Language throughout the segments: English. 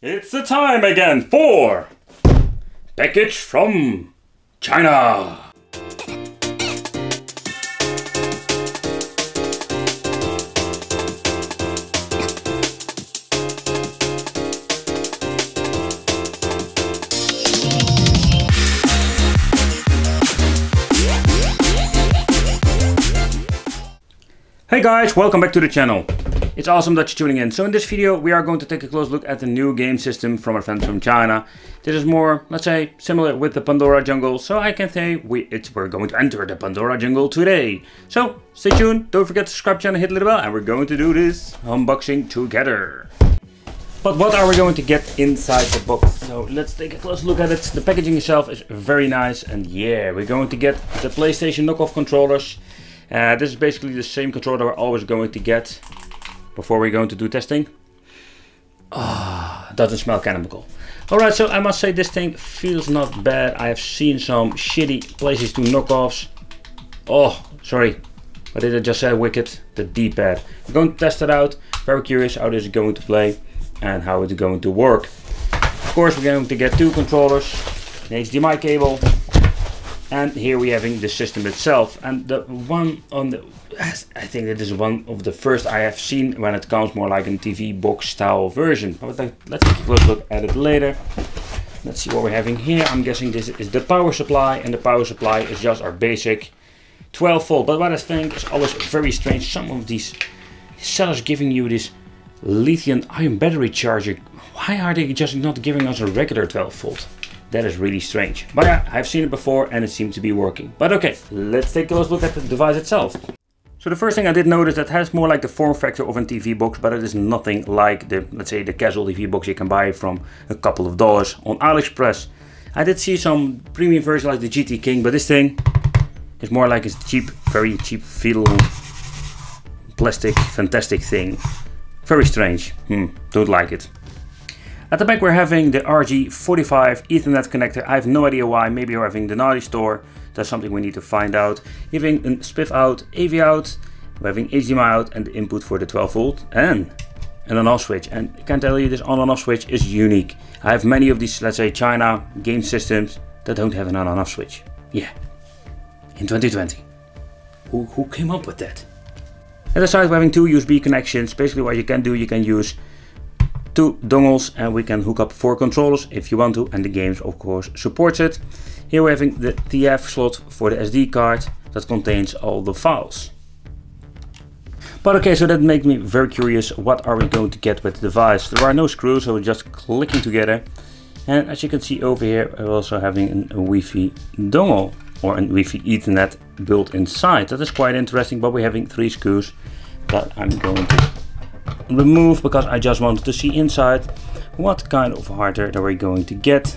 It's the time again for package from China. Hey guys, welcome back to the channel. It's awesome that you're tuning in. So in this video we are going to take a close look at the new game system from our friends from China. This is more, let's say, similar with the Pandora jungle. So I can say we, we're going to enter the Pandora jungle today. So stay tuned, don't forget to subscribe to channel, hit the little bell and we're going to do this unboxing together. But what are we going to get inside the box? So let's take a close look at it. The packaging itself is very nice and yeah, we're going to get the PlayStation knockoff controllers. Uh, this is basically the same controller we're always going to get before we're going to do testing. Ah, oh, doesn't smell cannibal. Alright, so I must say this thing feels not bad. I have seen some shitty places to knockoffs. Oh, sorry. What did I just say? Wicked. The D-pad. We're going to test it out. Very curious how this is going to play and how it's going to work. Of course, we're going to get two controllers, an HDMI cable, and here we're having the system itself. And the one on the I think that is one of the first I have seen when it comes more like a TV box style version. But let's take a close look at it later. Let's see what we're having here. I'm guessing this is the power supply and the power supply is just our basic 12 volt. But what I think is always very strange some of these sellers giving you this lithium ion battery charger why are they just not giving us a regular 12 volt that is really strange. But yeah, I've seen it before and it seems to be working. But okay, let's take a close look at the device itself. So the first thing I did notice that has more like the form factor of a TV box, but it is nothing like the, let's say, the casual TV box you can buy from a couple of dollars on AliExpress. I did see some premium version like the GT King, but this thing is more like a cheap, very cheap feel plastic, fantastic thing. Very strange. Hmm, don't like it. At the back we're having the RJ45 Ethernet connector. I have no idea why. Maybe we're having the Naughty store. That's something we need to find out. Having a SPDIF out, AV out, we're having HDMI out and the input for the 12 volt and an on off switch. And I can tell you this on and off switch is unique. I have many of these, let's say China game systems that don't have an on and off switch. Yeah, in 2020. Who, who came up with that? At the side we're having two USB connections. Basically what you can do, you can use two dongles and we can hook up four controllers if you want to and the games of course supports it. Here we're having the TF slot for the SD card that contains all the files. But okay, so that makes me very curious, what are we going to get with the device? There are no screws, so we're just clicking together. And as you can see over here, we're also having a Wi-Fi dongle or a Wi-Fi Ethernet built inside. That is quite interesting, but we're having three screws that I'm going to remove because I just wanted to see inside what kind of hardware that we're going to get.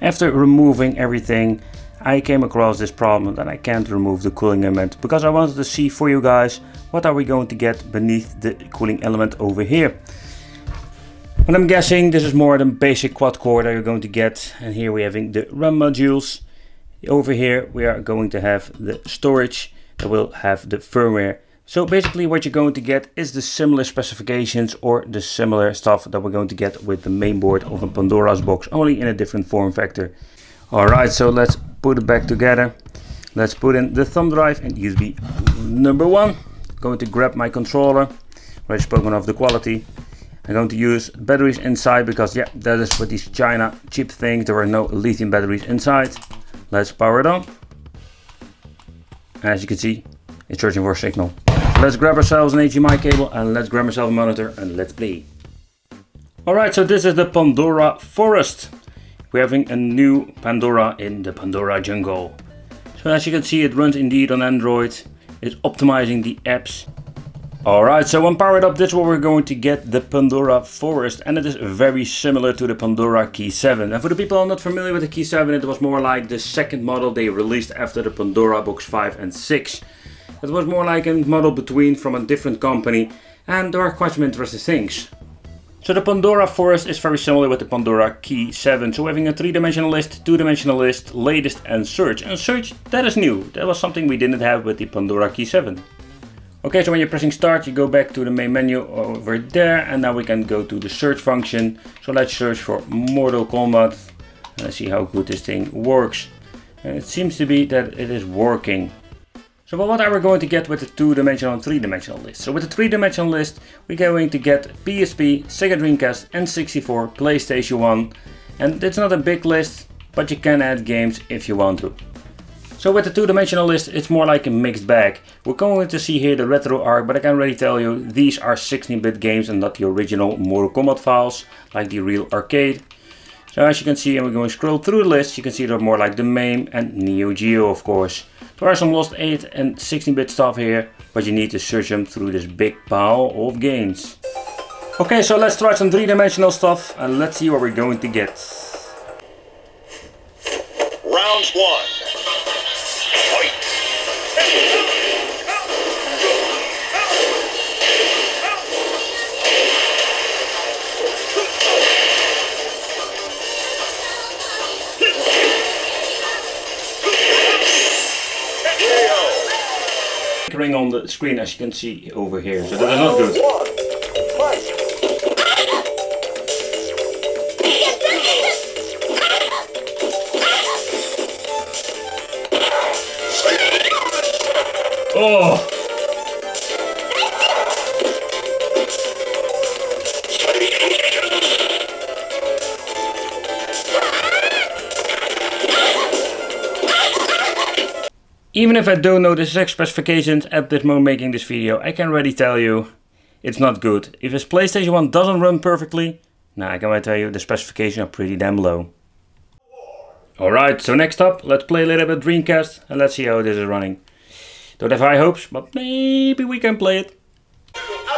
After removing everything I came across this problem that I can't remove the cooling element because I wanted to see for you guys what are we going to get beneath the cooling element over here. But I'm guessing this is more than basic quad core that you're going to get and here we're having the RAM modules. Over here we are going to have the storage that will have the firmware so basically what you're going to get is the similar specifications or the similar stuff that we're going to get with the main board of a Pandora's box, only in a different form factor. Alright, so let's put it back together. Let's put in the thumb drive and USB number one. Going to grab my controller, already spoken of the quality. I'm going to use batteries inside because yeah, that is what these China cheap things. There are no lithium batteries inside. Let's power it on. As you can see, it's searching for a signal. Let's grab ourselves an HDMI cable and let's grab ourselves a monitor and let's play. Alright, so this is the Pandora Forrest. We're having a new Pandora in the Pandora jungle. So as you can see, it runs indeed on Android. It's optimizing the apps. Alright, so when powered up, this is what we're going to get, the Pandora Forrest. And it is very similar to the Pandora Key 7. And for the people who are not familiar with the Key 7, it was more like the second model they released after the Pandora Box 5 and 6. It was more like a model between from a different company and there are quite some interesting things. So the Pandora Forrest is very similar with the Pandora Key 7. So having a 3-dimensional list, 2-dimensional list, latest and search. And search, that is new. That was something we didn't have with the Pandora Key 7. Okay, so when you're pressing start, you go back to the main menu over there and now we can go to the search function. So let's search for Mortal Kombat. Let's see how good this thing works. And it seems to be that it is working. So what are we going to get with the two-dimensional and three-dimensional list? So with the three-dimensional list, we're going to get PSP, Sega Dreamcast, N64, PlayStation 1. And it's not a big list, but you can add games if you want to. So with the two-dimensional list, it's more like a mixed bag. We're going to see here the retro arc, but I can already tell you, these are 16-bit games and not the original Mortal Kombat files, like the real arcade. So as you can see, and we're going to scroll through the list, you can see they're more like the MAME and Neo Geo, of course. There are some Lost 8 and 16-bit stuff here, but you need to search them through this big pile of games. Okay, so let's try some three-dimensional stuff and let's see what we're going to get. Round one. Flickering on the screen as you can see over here. So that is not good. Oh! Even if I don't know the exact specifications at this moment making this video, I can already tell you it's not good. If this PlayStation 1 doesn't run perfectly, now I can already tell you the specifications are pretty damn low. Alright, so next up, let's play a little bit Dreamcast and let's see how this is running. Don't have high hopes, but maybe we can play it. Oh,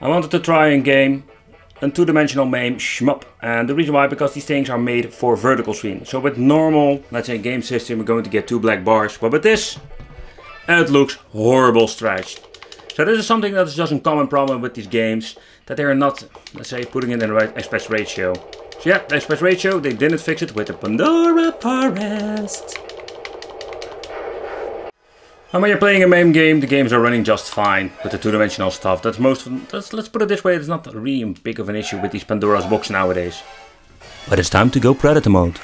I wanted to try a game, a two-dimensional MAME shmup. And the reason why, because these things are made for vertical screen. So with normal, let's say game system, we're going to get two black bars. But with this, it looks horrible stretched. So this is something that is just a common problem with these games, that they are not, let's say, putting it in the right aspect ratio. So yeah, the aspect ratio, they didn't fix it with the Pandora Forrest. And when you're playing a MAME game, the games are running just fine with the two-dimensional stuff. That's most, that's, let's put it this way, it's not really big of an issue with these Pandora's box nowadays. But it's time to go Predator mode.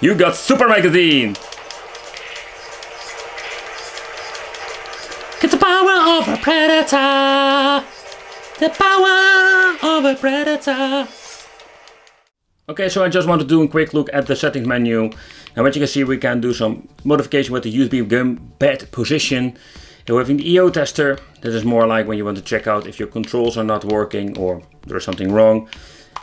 You got Super Magazine! Get the power of a Predator! The power of a Predator! Okay, so I just want to do a quick look at the settings menu. And what you can see, we can do some modification with the USB gun bed position. And having the EO tester, this is more like when you want to check out if your controls are not working or there's something wrong.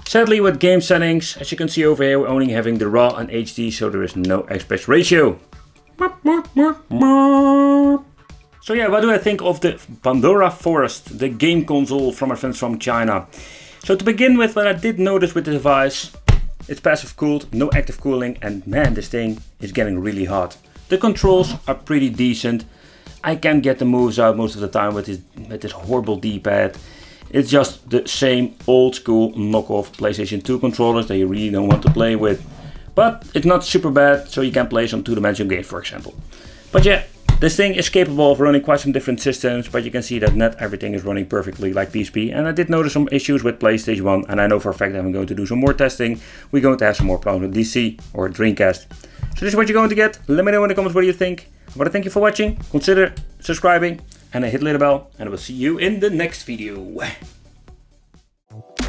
Sadly, with game settings, as you can see over here, we're only having the RAW and HD, so there is no aspect ratio. So yeah, what do I think of the Pandora Forrest, the game console from our friends from China? So to begin with, what I did notice with the device it's passive cooled, no active cooling, and man, this thing is getting really hot. The controls are pretty decent. I can get the moves out most of the time with this, with this horrible D-pad. It's just the same old school knockoff PlayStation 2 controllers that you really don't want to play with. But it's not super bad, so you can play some two-dimensional games for example. But yeah, this thing is capable of running quite some different systems, but you can see that not everything is running perfectly like PSP. And I did notice some issues with PlayStation 1, and I know for a fact that I'm going to do some more testing. We're going to have some more problems with DC or Dreamcast. So this is what you're going to get. Let me know in the comments what you think. But I thank you for watching. Consider subscribing and hit the little bell, and I will see you in the next video.